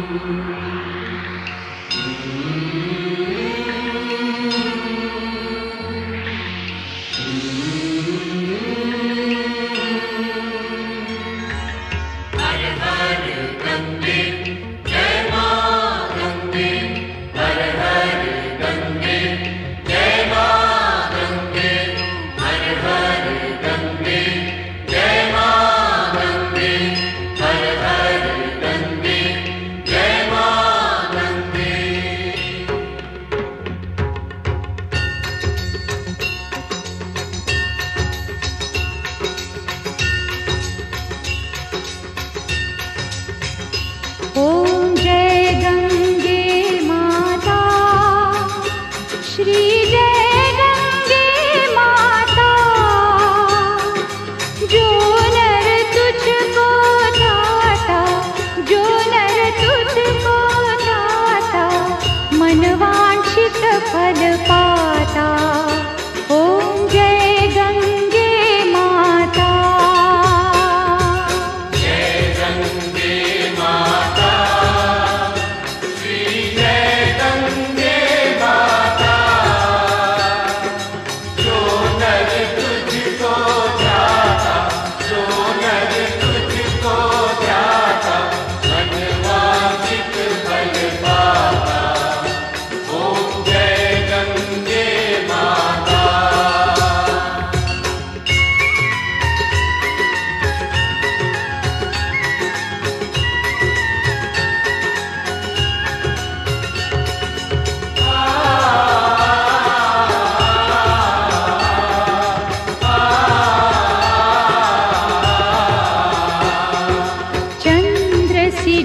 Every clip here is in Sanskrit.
Música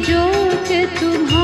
जोत तुम्हारा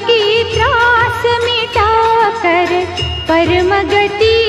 की त्रास मिटा कर परम गति